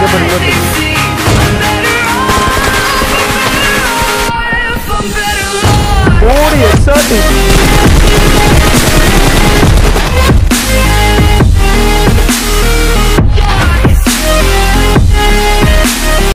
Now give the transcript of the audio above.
different looking. Forty and sudden.